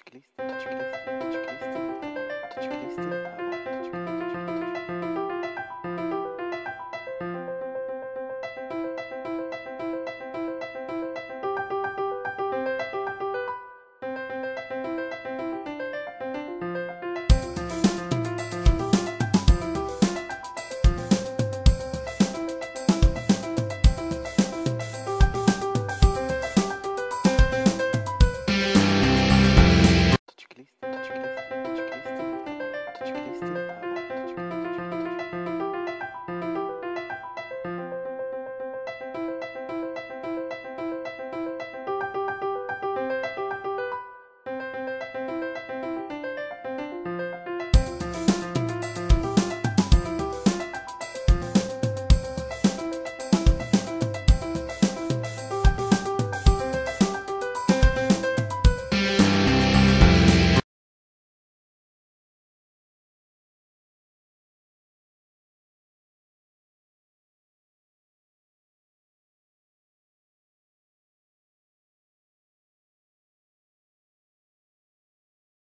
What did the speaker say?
Чек-лист, чек-лист, чек-лист, чек-лист. Thank you.